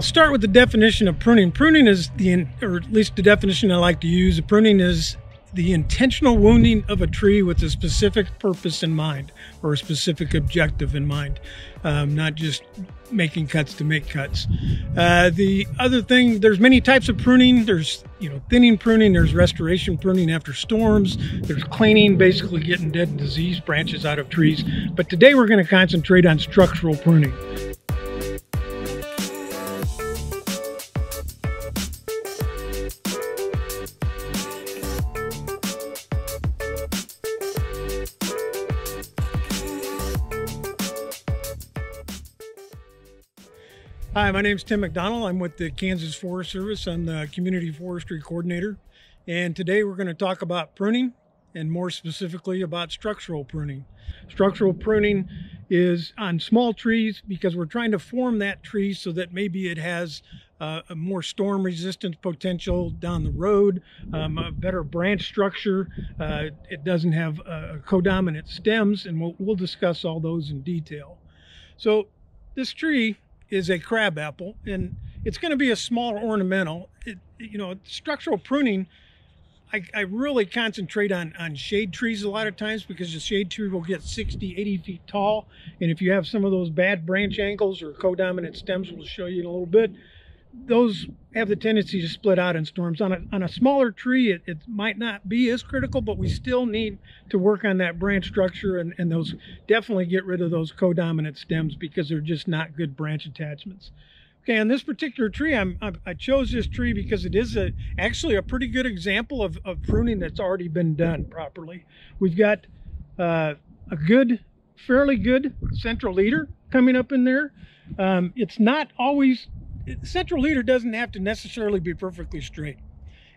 I'll start with the definition of pruning. Pruning is the, or at least the definition I like to use, pruning is the intentional wounding of a tree with a specific purpose in mind or a specific objective in mind, um, not just making cuts to make cuts. Uh, the other thing, there's many types of pruning. There's you know thinning pruning. There's restoration pruning after storms. There's cleaning, basically getting dead and diseased branches out of trees. But today we're going to concentrate on structural pruning. Hi, my name is Tim McDonnell. I'm with the Kansas Forest Service. I'm the Community Forestry Coordinator. And today we're going to talk about pruning and more specifically about structural pruning. Structural pruning is on small trees because we're trying to form that tree so that maybe it has uh, a more storm resistance potential down the road, um, a better branch structure. Uh, it doesn't have uh, codominant stems, and we'll, we'll discuss all those in detail. So this tree is a crab apple, and it's going to be a small ornamental. It, you know, structural pruning, I, I, really concentrate on, on shade trees a lot of times because the shade tree will get 60, 80 feet tall. And if you have some of those bad branch angles or codominant stems, we'll show you in a little bit, those have the tendency to split out in storms. On a, on a smaller tree, it, it might not be as critical, but we still need to work on that branch structure and, and those definitely get rid of those codominant stems because they're just not good branch attachments. Okay, on this particular tree, I'm, i chose this tree because it is a, actually a pretty good example of, of pruning that's already been done properly. We've got uh, a good, fairly good central leader coming up in there. Um, it's not always central leader doesn't have to necessarily be perfectly straight.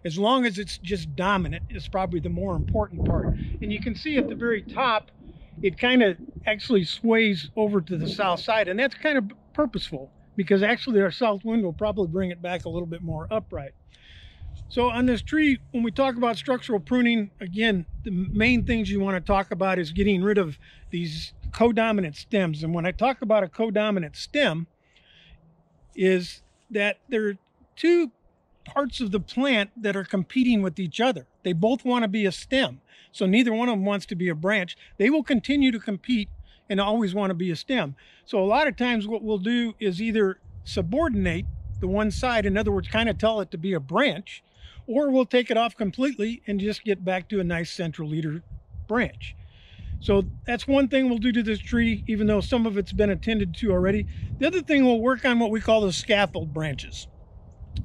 As long as it's just dominant is probably the more important part. And you can see at the very top, it kind of actually sways over to the south side. And that's kind of purposeful because actually our south wind will probably bring it back a little bit more upright. So on this tree, when we talk about structural pruning, again, the main things you want to talk about is getting rid of these codominant stems. And when I talk about a codominant stem, is that there are two parts of the plant that are competing with each other. They both want to be a stem. So neither one of them wants to be a branch. They will continue to compete and always want to be a stem. So a lot of times what we'll do is either subordinate the one side, in other words, kind of tell it to be a branch, or we'll take it off completely and just get back to a nice central leader branch. So that's one thing we'll do to this tree, even though some of it's been attended to already. The other thing we'll work on what we call the scaffold branches.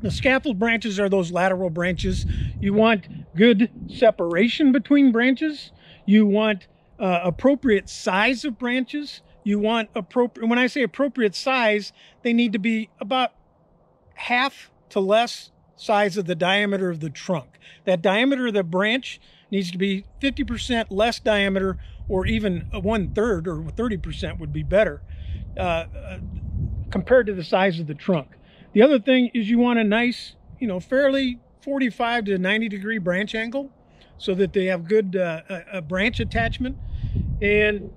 The scaffold branches are those lateral branches. You want good separation between branches. You want uh, appropriate size of branches. You want appropriate, when I say appropriate size, they need to be about half to less size of the diameter of the trunk. That diameter of the branch needs to be 50% less diameter or even one third or 30% would be better uh, uh, compared to the size of the trunk. The other thing is you want a nice, you know, fairly 45 to 90 degree branch angle so that they have good uh, a branch attachment and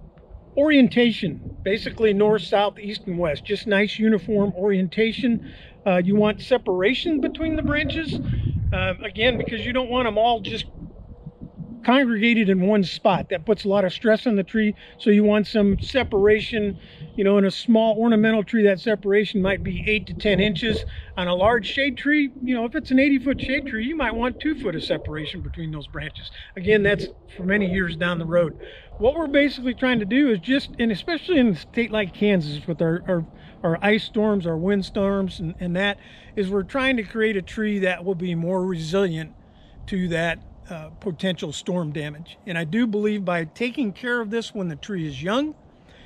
orientation basically north south east and west just nice uniform orientation uh, you want separation between the branches uh, again because you don't want them all just congregated in one spot. That puts a lot of stress on the tree. So you want some separation, you know, in a small ornamental tree, that separation might be eight to 10 inches. On a large shade tree, you know, if it's an 80 foot shade tree, you might want two foot of separation between those branches. Again, that's for many years down the road. What we're basically trying to do is just, and especially in a state like Kansas with our, our, our ice storms, our wind storms, and, and that, is we're trying to create a tree that will be more resilient to that uh, potential storm damage. And I do believe by taking care of this when the tree is young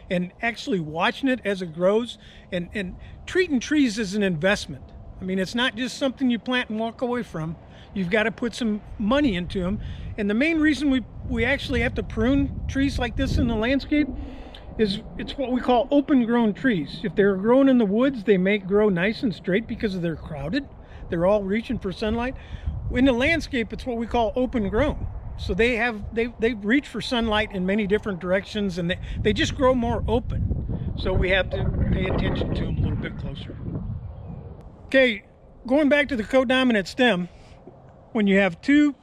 and actually watching it as it grows and, and treating trees as an investment. I mean, it's not just something you plant and walk away from. You've got to put some money into them. And the main reason we, we actually have to prune trees like this in the landscape is it's what we call open grown trees. If they're grown in the woods, they may grow nice and straight because they're crowded. They're all reaching for sunlight in the landscape it's what we call open grown. So they have they they reach for sunlight in many different directions and they, they just grow more open. So we have to pay attention to them a little bit closer. Okay, going back to the codominant stem, when you have two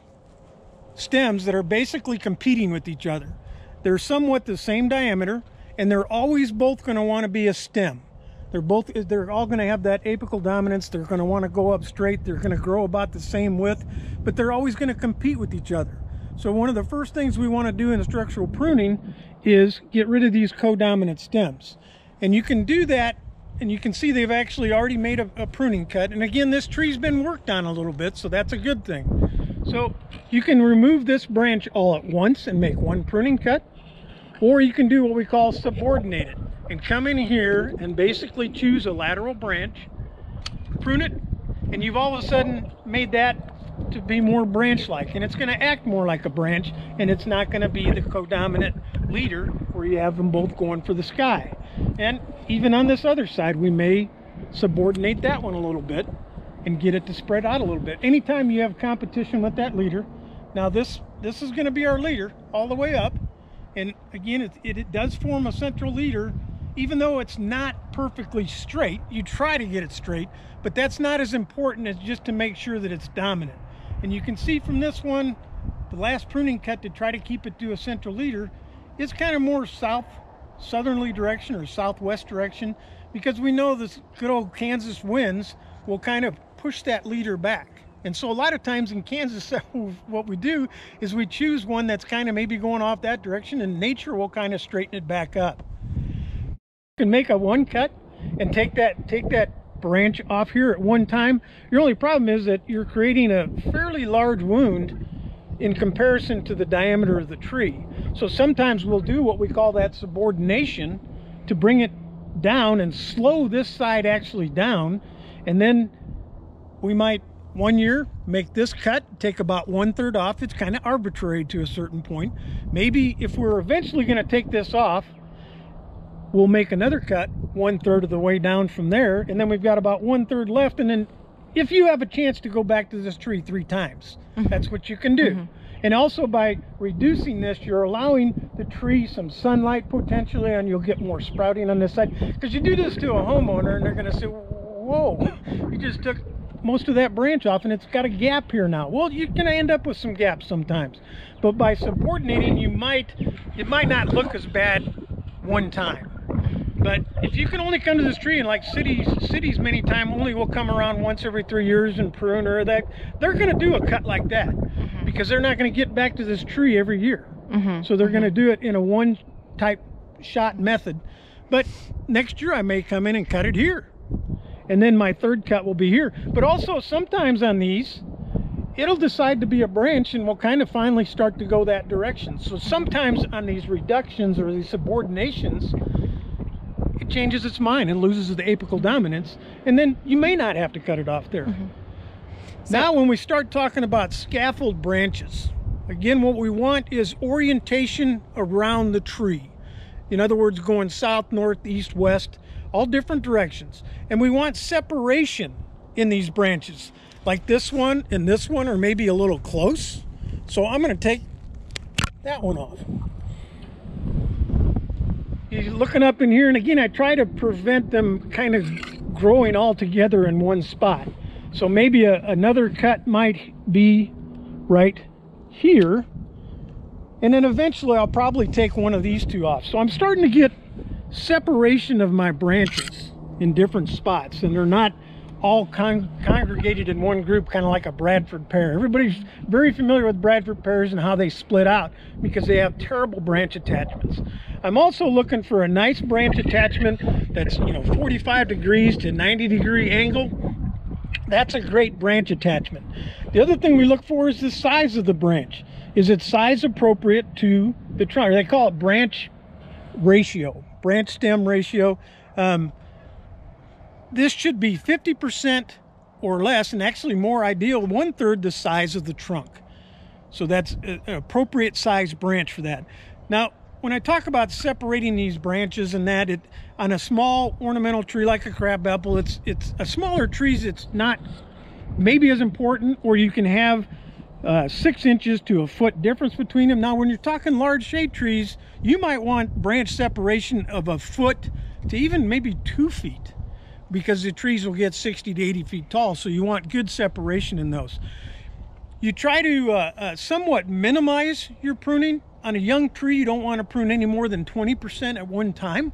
stems that are basically competing with each other, they're somewhat the same diameter, and they're always both going to want to be a stem. They're both they're all going to have that apical dominance. They're going to want to go up straight. They're going to grow about the same width, but they're always going to compete with each other. So one of the first things we want to do in structural pruning is get rid of these codominant stems. And you can do that and you can see they've actually already made a, a, pruning cut. And again, this tree's been worked on a little bit, so that's a good thing. So you can remove this branch all at once and make one pruning cut, or you can do what we call subordinated and come in here and basically choose a lateral branch, prune it, and you've all of a sudden made that to be more branch-like. And it's going to act more like a branch and it's not going to be the codominant leader where you have them both going for the sky. And even on this other side we may subordinate that one a little bit and get it to spread out a little bit. Anytime you have competition with that leader now this this is going to be our leader all the way up and again it, it, it does form a central leader even though it's not perfectly straight you try to get it straight but that's not as important as just to make sure that it's dominant and you can see from this one, the last pruning cut to try to keep it to a central leader is kind of more south, southerly direction or southwest direction because we know this good old Kansas winds will kind of push that leader back. And so a lot of times in Kansas, what we do is we choose one that's kind of maybe going off that direction and nature will kind of straighten it back up. You can make a one cut and take that, take that branch off here at one time. Your only problem is that you're creating a fairly large wound in comparison to the diameter of the tree. So sometimes we'll do what we call that subordination to bring it down and slow this side actually down. And then we might one year make this cut, take about one third off. It's kind of arbitrary to a certain point. Maybe if we're eventually going to take this off, we'll make another cut one third of the way down from there and then we've got about one third left and then if you have a chance to go back to this tree three times mm -hmm. that's what you can do mm -hmm. and also by reducing this you're allowing the tree some sunlight potentially and you'll get more sprouting on this side because you do this to a homeowner and they're going to say whoa you just took most of that branch off and it's got a gap here now well you're going to end up with some gaps sometimes but by subordinating you might it might not look as bad one time but if you can only come to this tree, and like cities, cities many time only will come around once every three years and prune or that, they're going to do a cut like that mm -hmm. because they're not going to get back to this tree every year. Mm -hmm. So they're mm -hmm. going to do it in a one type shot method. But next year I may come in and cut it here. And then my third cut will be here. But also sometimes on these, it'll decide to be a branch and will kind of finally start to go that direction. So sometimes on these reductions or these subordinations, it changes its mind and loses the apical dominance and then you may not have to cut it off there mm -hmm. so, now when we start talking about scaffold branches again what we want is orientation around the tree in other words going south north east west all different directions. And we want separation in these branches like this one and this one are maybe a little close. So I'm going to take that one off. You're looking up in here and again I try to prevent them kind of growing all together in one spot. So maybe a, another cut might be right here. And then eventually I'll probably take one of these two off. So I'm starting to get separation of my branches in different spots and they're not all con congregated in one group, kind of like a Bradford pear. Everybody's very familiar with Bradford pears and how they split out because they have terrible branch attachments. I'm also looking for a nice branch attachment that's, you know, 45 degrees to 90 degree angle. That's a great branch attachment. The other thing we look for is the size of the branch. Is it size appropriate to the trunk? They call it branch ratio, branch stem ratio. Um, this should be 50% or less, and actually more ideal, one third the size of the trunk. So that's an appropriate size branch for that. Now, when I talk about separating these branches and that, it on a small ornamental tree like a crab apple, it's it's a smaller trees. It's not maybe as important, or you can have uh, six inches to a foot difference between them. Now, when you're talking large shade trees, you might want branch separation of a foot to even maybe two feet because the trees will get 60 to 80 feet tall. So you want good separation in those. You try to uh, uh, somewhat minimize your pruning. On a young tree, you don't want to prune any more than 20% at one time.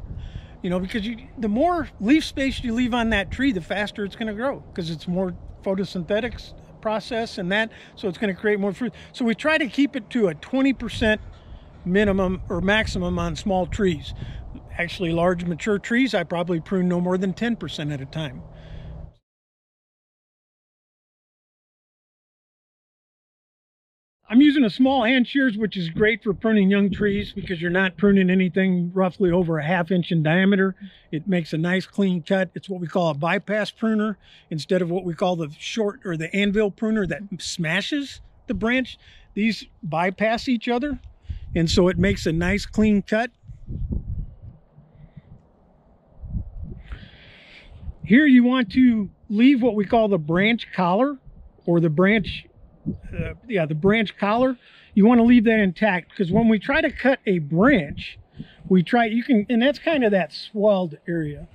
You know, because you, the more leaf space you leave on that tree, the faster it's going to grow because it's more photosynthetics process and that. So it's going to create more fruit. So we try to keep it to a 20% minimum or maximum on small trees. Actually, large mature trees, I probably prune no more than 10% at a time. I'm using a small hand shears, which is great for pruning young trees because you're not pruning anything roughly over a half inch in diameter. It makes a nice clean cut. It's what we call a bypass pruner instead of what we call the short or the anvil pruner that smashes the branch. These bypass each other. And so it makes a nice clean cut. Here you want to leave what we call the branch collar or the branch uh, yeah, the branch collar, you want to leave that intact because when we try to cut a branch, we try, you can, and that's kind of that swelled area.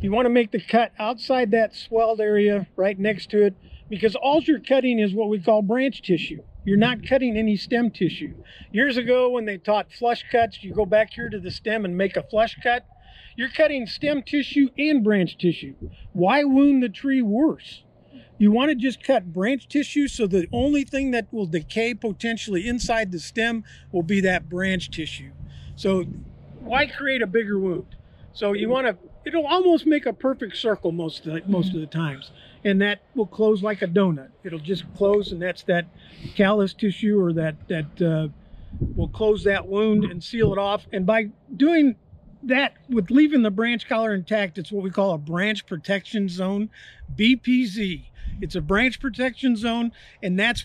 You want to make the cut outside that swelled area right next to it because all you're cutting is what we call branch tissue. You're not cutting any stem tissue. Years ago when they taught flush cuts, you go back here to the stem and make a flush cut. You're cutting stem tissue and branch tissue. Why wound the tree worse? You want to just cut branch tissue so the only thing that will decay potentially inside the stem will be that branch tissue. So why create a bigger wound? So you want to, it'll almost make a perfect circle most of the, most of the times. And that will close like a donut. It'll just close and that's that callus tissue or that, that uh, will close that wound and seal it off. And by doing that with leaving the branch collar intact, it's what we call a branch protection zone, BPZ. It's a branch protection zone, and that's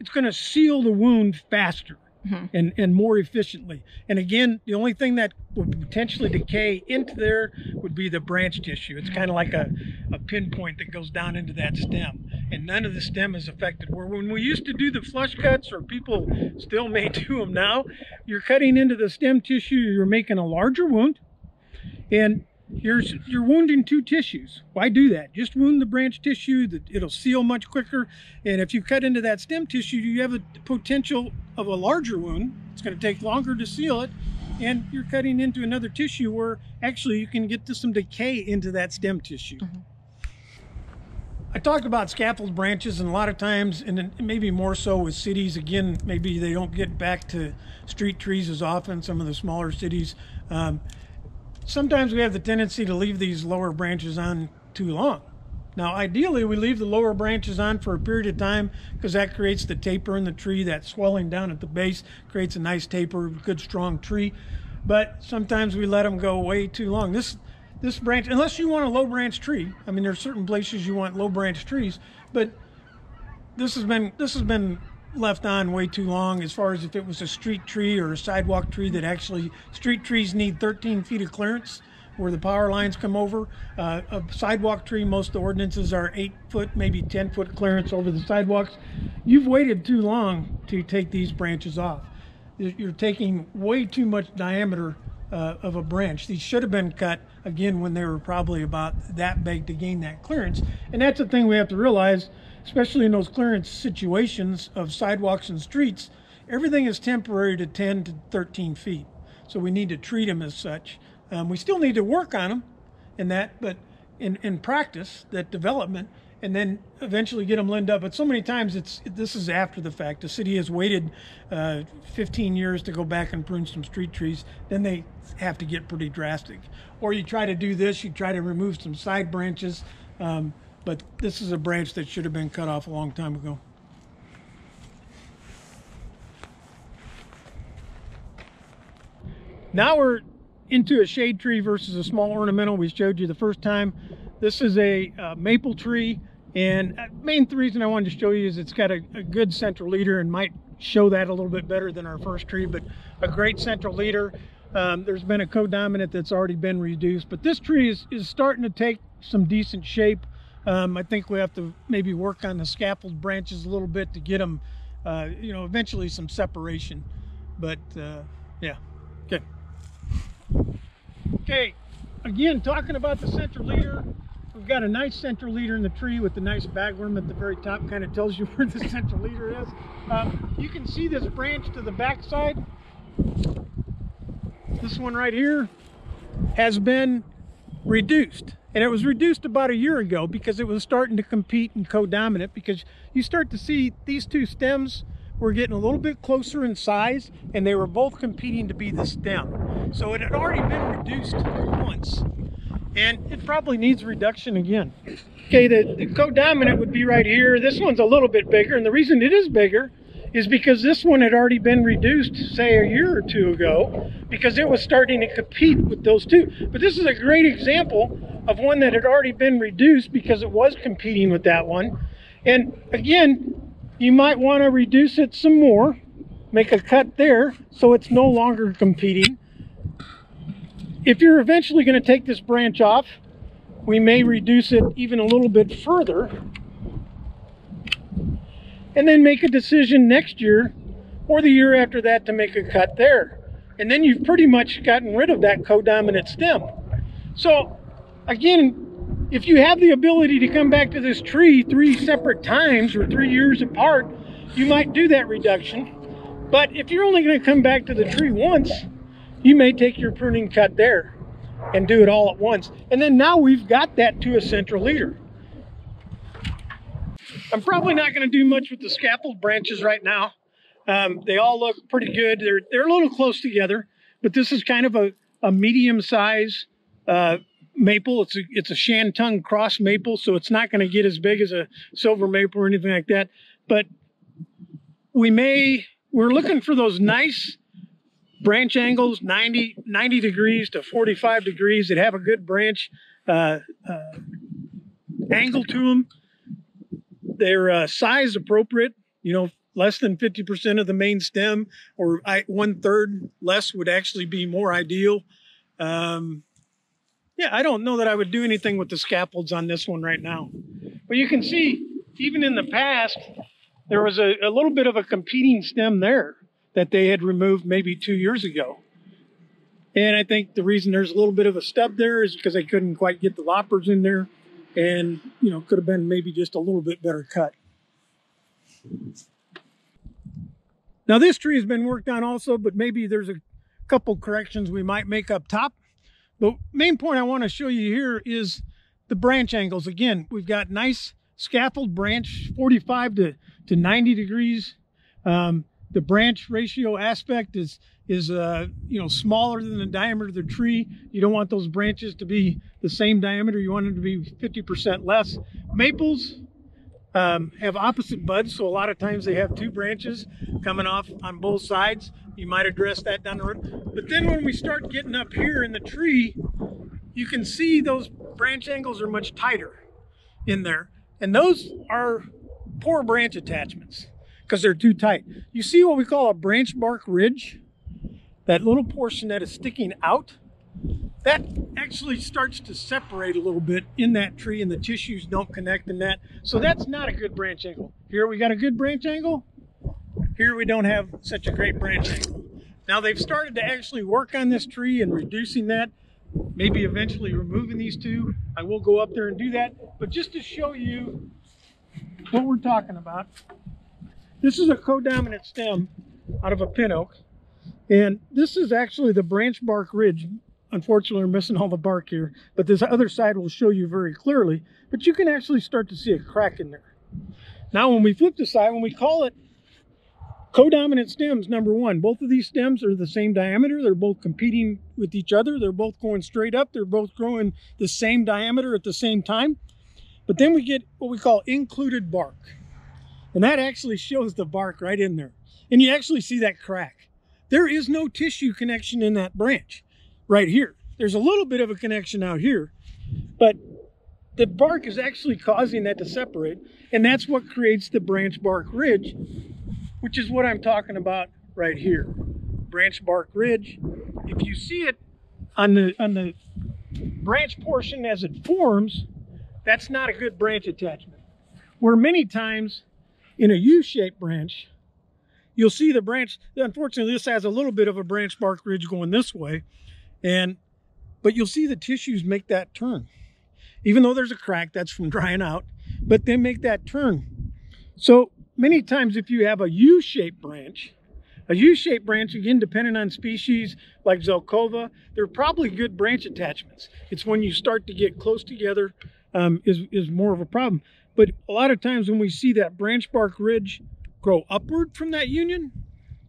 it's going to seal the wound faster mm-hmm. and and more efficiently. And again, the only thing that would potentially decay into there would be the branch tissue. It's kind of like a, a pinpoint that goes down into that stem, and none of the stem is affected. Where when we used to do the flush cuts, or people still may do them now, you're cutting into the stem tissue, you're making a larger wound, and you're you're wounding two tissues. Why do that? Just wound the branch tissue. That it'll seal much quicker. And if you cut into that stem tissue, you have a potential of a larger wound. It's going to take longer to seal it, and you're cutting into another tissue where actually you can get to some decay into that stem tissue. Mm -hmm. I talked about scaffold branches, and a lot of times, and maybe more so with cities, again, maybe they don't get back to street trees as often. Some of the smaller cities. Um, sometimes we have the tendency to leave these lower branches on too long. Now, ideally, we leave the lower branches on for a period of time because that creates the taper in the tree, that swelling down at the base creates a nice taper, good strong tree. But sometimes we let them go way too long. This this branch, unless you want a low branch tree, I mean, there are certain places you want low branch trees, but this has been this has been left on way too long as far as if it was a street tree or a sidewalk tree that actually street trees need 13 feet of clearance where the power lines come over. Uh, a sidewalk tree, most of the ordinances are eight foot, maybe 10 foot clearance over the sidewalks. You've waited too long to take these branches off. You're taking way too much diameter uh, of a branch. These should have been cut again when they were probably about that big to gain that clearance. And that's the thing we have to realize especially in those clearance situations of sidewalks and streets, everything is temporary to 10 to 13 feet. So we need to treat them as such. Um, we still need to work on them in that, but in, in practice, that development, and then eventually get them lined up. But so many times it's this is after the fact. The city has waited uh, 15 years to go back and prune some street trees. Then they have to get pretty drastic. Or you try to do this, you try to remove some side branches. Um, but this is a branch that should have been cut off a long time ago. Now we're into a shade tree versus a small ornamental we showed you the first time. This is a uh, maple tree and uh, main reason I wanted to show you is it's got a, a, good central leader and might show that a little bit better than our first tree, but a great central leader. Um, there's been a codominant that's already been reduced, but this tree is, is starting to take some decent shape. Um, I think we have to maybe work on the scaffold branches a little bit to get them, uh, you know, eventually some separation. But uh, yeah, okay. Okay, again, talking about the central leader, we've got a nice central leader in the tree with the nice bagworm at the very top, kind of tells you where the central leader is. Um, you can see this branch to the back side. This one right here has been reduced. And it was reduced about a year ago because it was starting to compete and co-dominant because you start to see these two stems were getting a little bit closer in size and they were both competing to be the stem. So it had already been reduced once and it probably needs reduction again. Okay, the, the co-dominant would be right here. This one's a little bit bigger and the reason it is bigger is because this one had already been reduced, say a year or two ago, because it was starting to compete with those two. But this is a great example of one that had already been reduced because it was competing with that one. And again, you might want to reduce it some more, make a cut there so it's no longer competing. If you're eventually going to take this branch off, we may reduce it even a little bit further and then make a decision next year or the year after that to make a cut there. And then you've pretty much gotten rid of that co-dominant stem. So again, if you have the ability to come back to this tree three separate times or three years apart, you might do that reduction. But if you're only going to come back to the tree once, you may take your pruning cut there and do it all at once. And then now we've got that to a central leader. I'm probably not going to do much with the scaffold branches right now. Um, they all look pretty good. They're, they're a little close together, but this is kind of a, a medium size uh, maple. It's a, it's a Shantung cross maple, so it's not going to get as big as a silver maple or anything like that. But we may, we're looking for those nice branch angles, 90, 90 degrees to 45 degrees that have a good branch uh, uh, angle to them they're uh, size appropriate, you know, less than 50% of the main stem or I, one third less would actually be more ideal. Um, yeah, I don't know that I would do anything with the scaffolds on this one right now. But you can see, even in the past, there was a, a little bit of a competing stem there that they had removed maybe two years ago. And I think the reason there's a little bit of a stub there is because they couldn't quite get the loppers in there and you know could have been maybe just a little bit better cut. Now this tree has been worked on also, but maybe there's a couple corrections we might make up top. The main point I want to show you here is the branch angles. Again, we've got nice scaffold branch, 45 to, to 90 degrees. Um, the branch ratio aspect is is uh, you know smaller than the diameter of the tree. You don't want those branches to be the same diameter. You want them to be 50% less. Maples um, have opposite buds, so a lot of times they have two branches coming off on both sides. You might address that down the road. But then when we start getting up here in the tree, you can see those branch angles are much tighter in there. And those are poor branch attachments because they're too tight. You see what we call a branch bark ridge? That little portion that is sticking out, that actually starts to separate a little bit in that tree and the tissues don't connect in that. So that's not a good branch angle. Here we got a good branch angle. Here we don't have such a great branch angle. Now they've started to actually work on this tree and reducing that, maybe eventually removing these two. I will go up there and do that. But just to show you what we're talking about, this is a co-dominant stem out of a pin oak. And this is actually the branch bark ridge. Unfortunately, we're missing all the bark here, but this other side will show you very clearly. But you can actually start to see a crack in there. Now, when we flip the side, when we call it codominant stems, number one, both of these stems are the same diameter. They're both competing with each other. They're both going straight up. They're both growing the same diameter at the same time. But then we get what we call included bark. And that actually shows the bark right in there. And you actually see that crack. There is no tissue connection in that branch right here. There's a little bit of a connection out here, but the bark is actually causing that to separate, and that's what creates the branch bark ridge, which is what I'm talking about right here. Branch bark ridge. If you see it on the on the branch portion as it forms, that's not a good branch attachment. Where many times in a U-shaped branch, you'll see the branch. Unfortunately, this has a little bit of a branch bark ridge going this way. And but you'll see the tissues make that turn. Even though there's a crack, that's from drying out, but they make that turn. So many times if you have a U-shaped branch, a U-shaped branch, again, depending on species like Zelkova, they're probably good branch attachments. It's when you start to get close together um, is, is more of a problem. But a lot of times when we see that branch bark ridge grow upward from that union,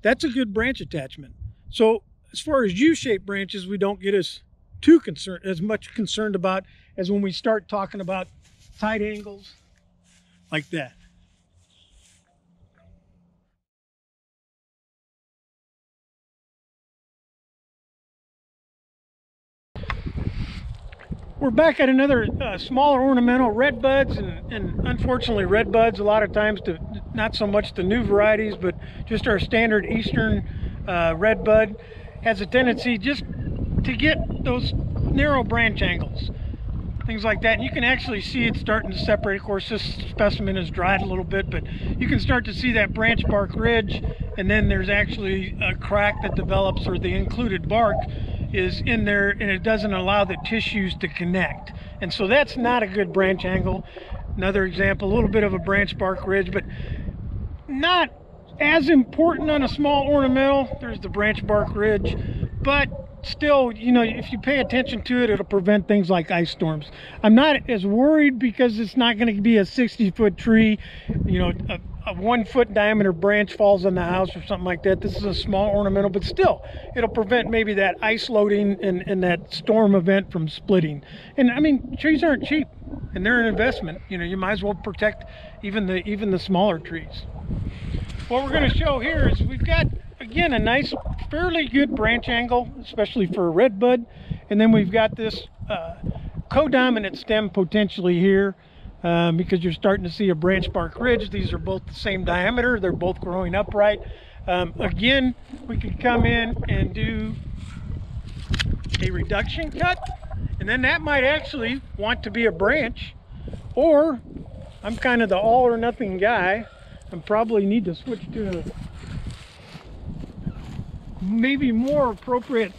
that's a good branch attachment. So as far as U-shaped branches, we don't get as too concerned, as much concerned about as when we start talking about tight angles like that. We're back at another uh, smaller ornamental red buds and, and, unfortunately red buds a lot of times to not so much the new varieties but just our standard eastern uh, red bud has a tendency just to get those narrow branch angles things like that. And you can actually see it starting to separate. Of course this specimen is dried a little bit but you can start to see that branch bark ridge and then there's actually a crack that develops or the included bark is in there and it doesn't allow the tissues to connect. And so that's not a good branch angle. Another example, a little bit of a branch bark ridge, but not as important on a small ornamental. There's the branch bark ridge, but still, you know, if you pay attention to it, it'll prevent things like ice storms. I'm not as worried because it's not going to be a 60 foot tree, you know, a, a one foot diameter branch falls on the house or something like that. This is a small ornamental, but still, it'll prevent maybe that ice loading and, and that storm event from splitting. And I mean, trees aren't cheap and they're an investment. You know, you might as well protect even the even the smaller trees. What we're going to show here is we've got again a nice fairly good branch angle especially for a red bud and then we've got this uh, co-dominant stem potentially here um, because you're starting to see a branch bark ridge. These are both the same diameter. They're both growing upright. Um, again we could come in and do a reduction cut and then that might actually want to be a branch or I'm kind of the all or nothing guy. And probably need to switch to maybe more appropriate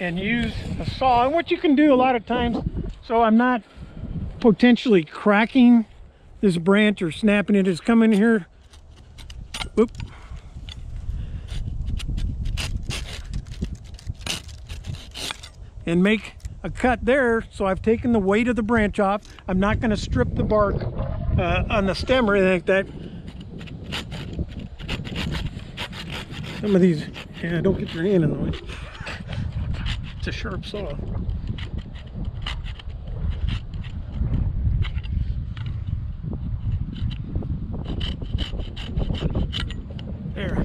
and use a saw. And what you can do a lot of times, so I'm not potentially cracking this branch or snapping it, is come in here, whoop, and make a cut there. So I've taken the weight of the branch off. I'm not going to strip the bark uh, on the stem or anything like that. Some of these, yeah, don't get your hand in the way. It's a sharp saw. There.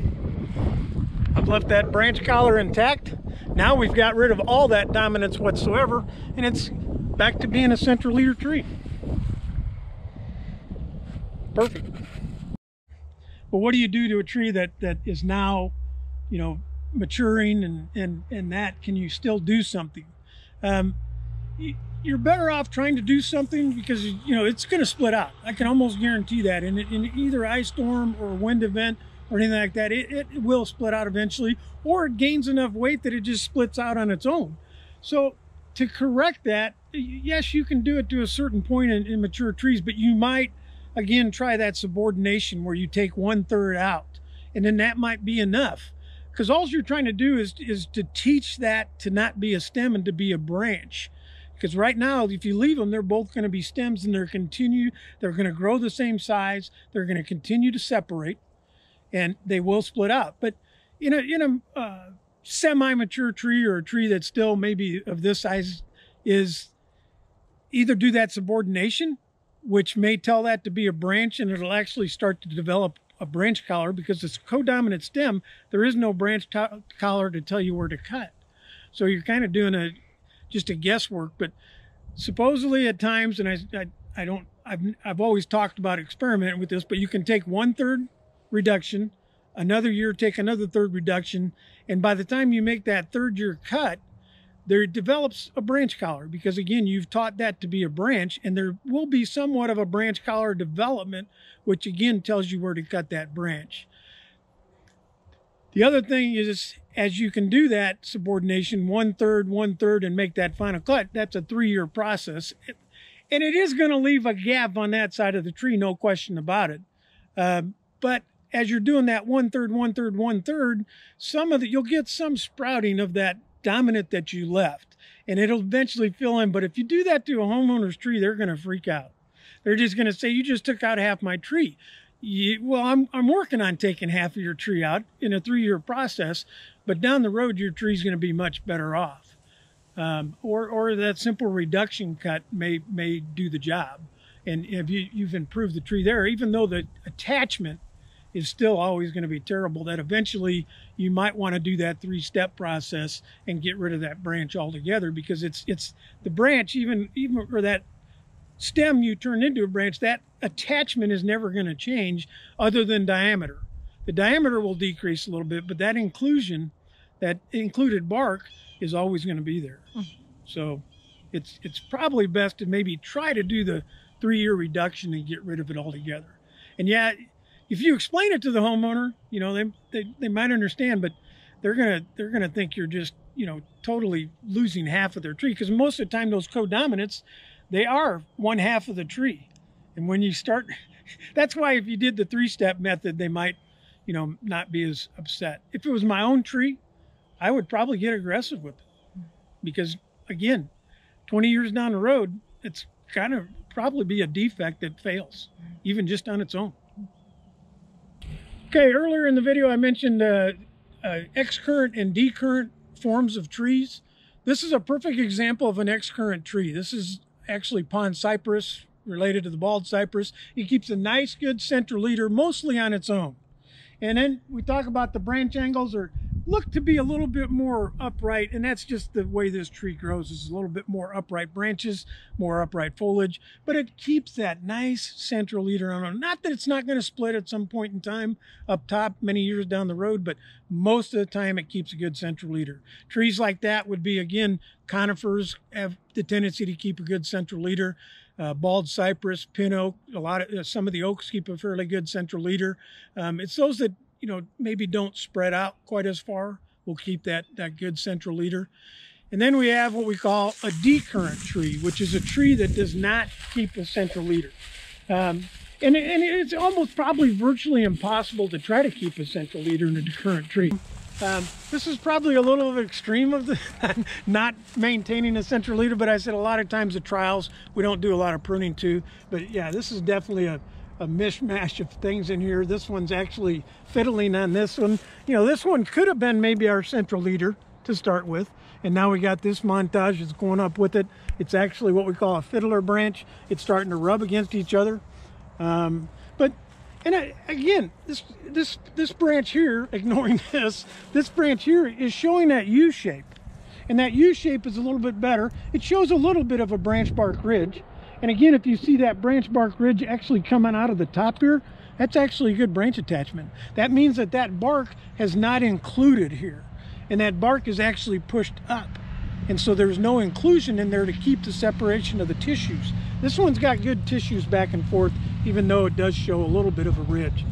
I've left that branch collar intact. Now we've got rid of all that dominance whatsoever, and it's back to being a central leader tree. Perfect. But what do you do to a tree that, that is now you know, maturing and, and, and that, can you still do something? Um, you're better off trying to do something because, you know, it's going to split out. I can almost guarantee that. In, in either ice storm or wind event or anything like that, it, it will split out eventually or it gains enough weight that it just splits out on its own. So to correct that, yes, you can do it to a certain point in, in mature trees, but you might, again, try that subordination where you take one third out and then that might be enough. Because all you're trying to do is is to teach that to not be a stem and to be a branch. Because right now if you leave them they're both going to be stems and they're continue they're going to grow the same size they're going to continue to separate and they will split up. but in a in a uh, semi-mature tree or a tree that's still maybe of this size is either do that subordination which may tell that to be a branch and it'll actually start to develop a branch collar because it's co-dominant stem. There is no branch collar to tell you where to cut. So you're kind of doing a just a guesswork. But supposedly at times, and I, I, I don't, I've, I've always talked about experimenting with this, but you can take one third reduction, another year take another third reduction, and by the time you make that third year cut, there develops a branch collar because again you've taught that to be a branch and there will be somewhat of a branch collar development which again tells you where to cut that branch The other thing is, as you can do that subordination, one third, one third, and make that final cut, that's a three year process. And it is going to leave a gap on that side of the tree, no question about it. Uh, but as you're doing that one third, one third, one third, some of the, you'll get some sprouting of that dominant that you left and it'll eventually fill in. But if you do that to a homeowner's tree, they're going to freak out. They're just going to say, you just took out half my tree. You, well, I'm, I'm working on taking half of your tree out in a three year process, but down the road, your tree's going to be much better off. Um, or, or that simple reduction cut may, may do the job. And if you, you've improved the tree there, even though the attachment is still always going to be terrible, that eventually you might want to do that three step process and get rid of that branch altogether because it's, it's the branch, even, even, or that stem you turn into a branch, that attachment is never going to change other than diameter. The diameter will decrease a little bit, but that inclusion, that included bark, is always going to be there. Hmm. So it's it's probably best to maybe try to do the three year reduction and get rid of it altogether. And yeah, if you explain it to the homeowner, you know they they, they might understand, but they're gonna they're gonna think you're just you know totally losing half of their tree because most of the time those codominants they are one half of the tree. And when you start, that's why if you did the three step method, they might, you know, not be as upset. If it was my own tree, I would probably get aggressive with it because, again, 20 years down the road, it's kind of probably be a defect that fails, even just on its own. Okay, earlier in the video, I mentioned uh, uh, excurrent and decurrent forms of trees. This is a perfect example of an excurrent tree. This is actually pond cypress related to the bald cypress. It keeps a nice, good center leader, mostly on its own. And then we talk about the branch angles are look to be a little bit more upright and that's just the way this tree grows is a little bit more upright branches more upright foliage but it keeps that nice central leader on. Not that it's not going to split at some point in time up top many years down the road but most of the time it keeps a good central leader. Trees like that would be again conifers have the tendency to keep a good central leader. Uh, bald cypress, pin oak, a lot of uh, some of the oaks keep a fairly good central leader. Um, it's those that you know, maybe don't spread out quite as far. We'll keep that, that good central leader. And then we have what we call a decurrent tree, which is a tree that does not keep a central leader. Um, and, and, it's almost probably virtually impossible to try to keep a central leader in a decurrent tree. Um, this is probably a little of extreme of the not maintaining a central leader, but I said a lot of times at trials we don't do a lot of pruning too. But yeah, this is definitely a, a mishmash of things in here. This one's actually fiddling on this one. You know, this one could have been maybe our central leader to start with. And now we got this montage that's going up with it. It's actually what we call a fiddler branch. It's starting to rub against each other. Um, but, and I, again, this, this, this branch here, ignoring this, this branch here is showing that U shape. And that U shape is a little bit better. It shows a little bit of a branch bark ridge. And again, if you see that branch bark ridge actually coming out of the top here, that's actually a good branch attachment. That means that that bark has not included here. And that bark is actually pushed up. And so there's no inclusion in there to keep the separation of the tissues. This one's got good tissues back and forth, even though it does show a little bit of a ridge.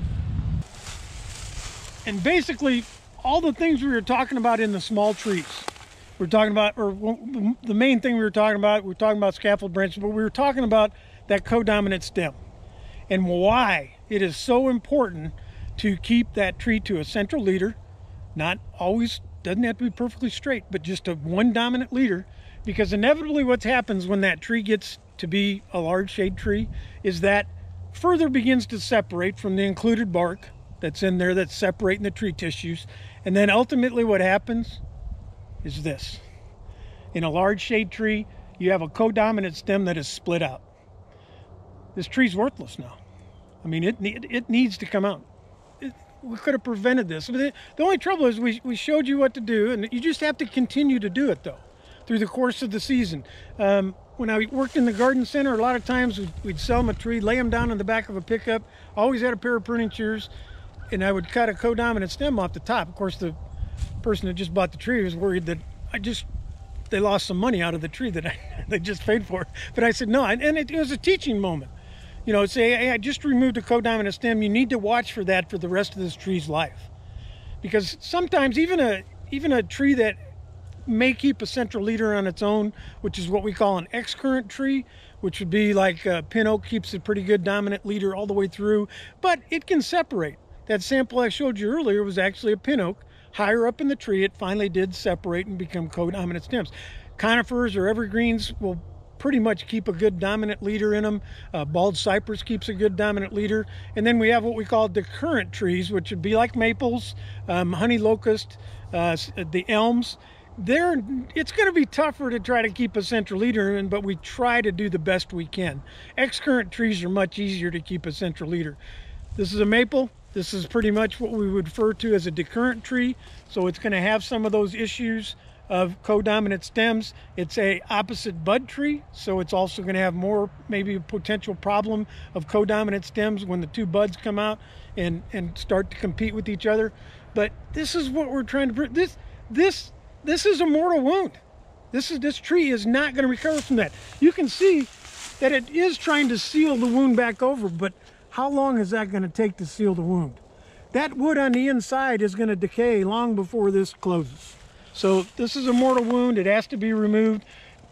And basically, all the things we were talking about in the small trees, we're talking about, or the main thing we were talking about, we were talking about scaffold branches, but we were talking about that codominant stem and why it is so important to keep that tree to a central leader, not always, doesn't have to be perfectly straight, but just a one dominant leader, because inevitably what happens when that tree gets to be a large shade tree is that further begins to separate from the included bark that's in there that's separating the tree tissues. And then ultimately what happens is this. In a large shade tree, you have a codominant stem that is split out. This tree's worthless now. I mean, it, it, it needs to come out. It, we could have prevented this. The, the only trouble is we, we showed you what to do, and you just have to continue to do it, though, through the course of the season. Um, when I worked in the garden center, a lot of times we'd, we'd sell them a tree, lay them down in the back of a pickup, always had a pair of pruning shears, and I would cut a codominant stem off the top. Of course, the person that just bought the tree was worried that I just they lost some money out of the tree that I, they just paid for. But I said no, and it, it was a teaching moment. You know, say, hey, I just removed a codominant stem. You need to watch for that for the rest of this tree's life, because sometimes even a even a tree that may keep a central leader on its own, which is what we call an excurrent tree, which would be like a pin oak keeps a pretty good dominant leader all the way through, but it can separate. That sample I showed you earlier was actually a pin oak. Higher up in the tree, it finally did separate and become co-dominant stems. Conifers or evergreens will pretty much keep a good dominant leader in them. Uh, bald cypress keeps a good dominant leader. And then we have what we call decurrent trees, which would be like maples, um, honey locust, uh, the elms. They're, it's going to be tougher to try to keep a central leader in, but we try to do the best we can. Excurrent trees are much easier to keep a central leader. This is a maple. This is pretty much what we would refer to as a decurrent tree. So it's going to have some of those issues of co-dominant stems. It's a opposite bud tree, so it's also going to have more maybe a potential problem of co-dominant stems when the two buds come out and and start to compete with each other. But this is what we're trying to this this this is a mortal wound. This is this tree is not going to recover from that. You can see that it is trying to seal the wound back over, but how long is that going to take to seal the wound? That wood on the inside is going to decay long before this closes. So this is a mortal wound. It has to be removed.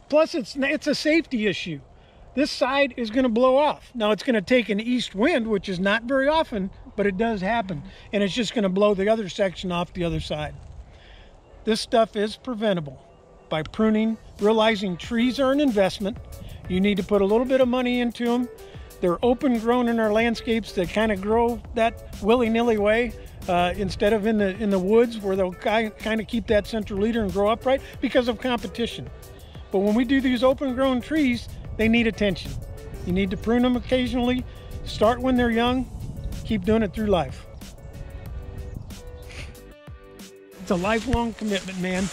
Plus, it's, it's a safety issue. This side is going to blow off. Now, it's going to take an east wind, which is not very often, but it does happen. And it's just going to blow the other section off the other side. This stuff is preventable by pruning, realizing trees are an investment. You need to put a little bit of money into them. They're open grown in our landscapes that kind of grow that willy-nilly way uh, instead of in the in the woods where they'll kind of keep that central leader and grow upright because of competition. But when we do these open grown trees, they need attention. You need to prune them occasionally, start when they're young, keep doing it through life. It's a lifelong commitment, man.